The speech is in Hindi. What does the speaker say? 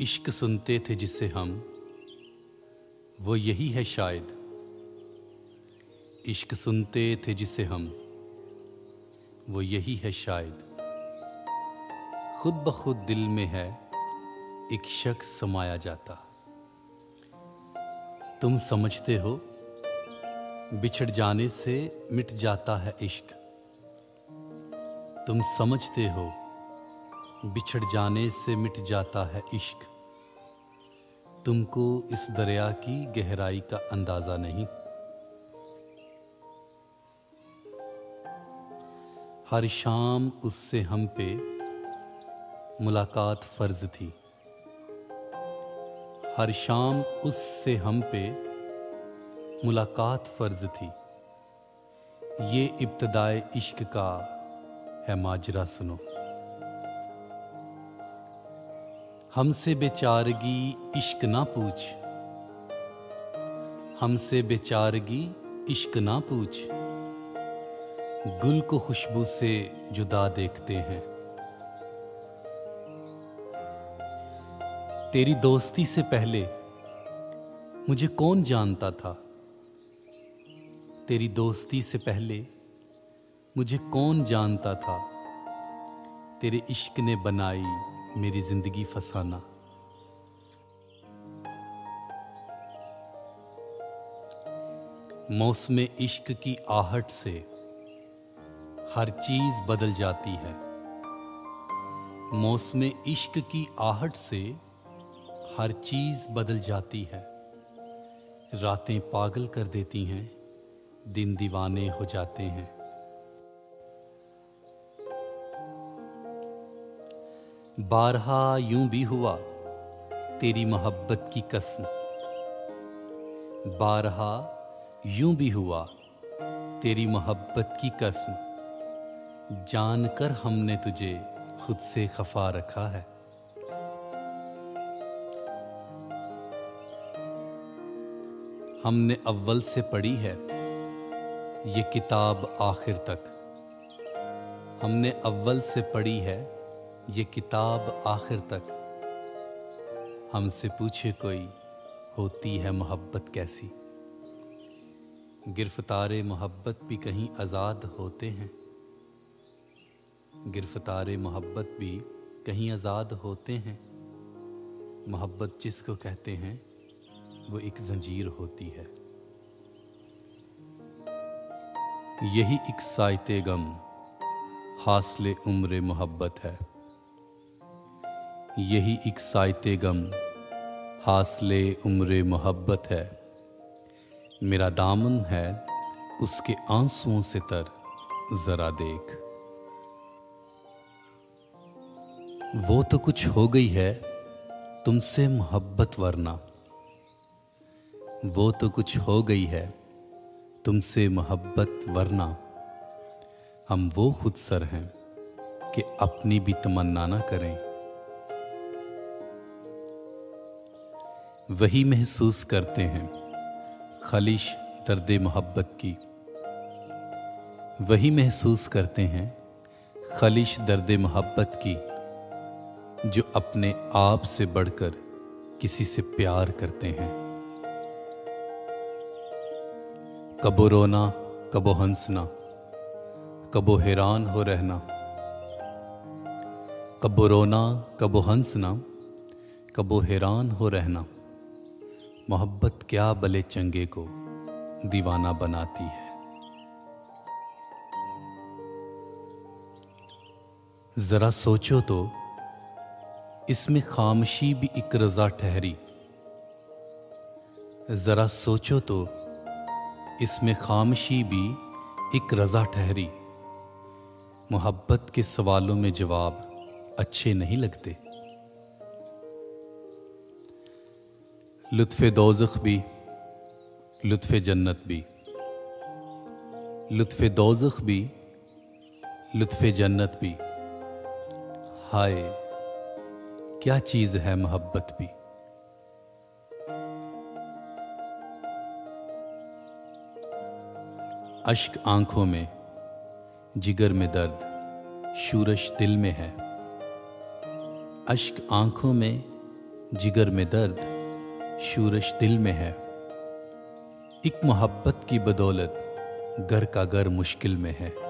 इश्क सुनते थे जिसे हम, वो यही है शायद। इश्क सुनते थे जिसे हम, वो यही है शायद। खुद ब खुद दिल में है, एक शख्स समाया जाता। तुम समझते हो, बिछड़ जाने से मिट जाता है इश्क। तुम समझते हो बिछड़ जाने से मिट जाता है इश्क। तुमको इस दरिया की गहराई का अंदाज़ा नहीं। हर शाम उससे हम पे मुलाकात फ़र्ज़ थी। हर शाम उससे हम पे मुलाकात फ़र्ज़ थी। ये इब्तदाए इश्क का है माजरा सुनो। हमसे बेचारगी इश्क ना पूछ। हमसे बेचारगी इश्क ना पूछ। गुल को खुशबू से जुदा देखते हैं। तेरी दोस्ती से पहले मुझे कौन जानता था? तेरी दोस्ती से पहले मुझे कौन जानता था? तेरे इश्क ने बनाई मेरी ज़िंदगी फसाना। मौसम इश्क की आहट से हर चीज़ बदल जाती है। मौसम इश्क की आहट से हर चीज़ बदल जाती है। रातें पागल कर देती हैं, दिन दीवाने हो जाते हैं। बारहा यूँ भी हुआ, तेरी मोहब्बत की कसम। बारहा यूँ भी हुआ, तेरी मोहब्बत की कसम। जानकर हमने तुझे खुद से खफा रखा है। हमने अव्वल से पढ़ी है, ये किताब आखिर तक। हमने अव्वल से पढ़ी है ये किताब आखिर तक। हमसे पूछे कोई, होती है मोहब्बत कैसी? गिरफ़्तार मोहब्बत भी कहीं आज़ाद होते हैं। गिरफ़्तार मोहब्बत भी कहीं आज़ाद होते हैं। मोहब्बत जिसको कहते हैं, वो एक जंजीर होती है। यही एक साइते गम, हासले उम्र मोहब्बत है। यही एक साइते गम। हासले उम्र मोहब्बत है। मेरा दामन है उसके आंसुओं से तर, जरा देख। वो तो कुछ हो गई है तुमसे मोहब्बत वरना। वो तो कुछ हो गई है तुमसे मोहब्बत वरना। हम वो खुद सर हैं कि अपनी भी तमन्ना ना करें। वही महसूस करते हैं। खलिश, दर्द मोहब्बत की। वही महसूस करते हैं, खलिश, दर्द मोहब्बत की, जो अपने आप से बढ़कर किसी से प्यार करते हैं। कबो रोना, कबो हंसना, कबो हैरान हो रहना। कबो रोना, कबो हंसना, कबो हैरान हो रहना। मोहब्बत क्या बले चंगे को दीवाना बनाती है। जरा सोचो तो इसमें खामशी भी एक रजा ठहरी। जरा सोचो तो इसमें खामशी भी एक रजा ठहरी। मोहब्बत के सवालों में जवाब अच्छे नहीं लगते। लुत्फ़ दोज़ख भी, लुत्फ़ जन्नत भी। लुत्फ़ दोज़ख भी, लुत्फ़ जन्नत भी। हाय, क्या चीज़ है मोहब्बत भी। अश्क आँखों में, जिगर में दर्द शूरश दिल में है। अश्क आँखों में, जिगर में दर्द। शूरश दिल में है। एक मोहब्बत की बदौलत घर का घर मुश्किल में है।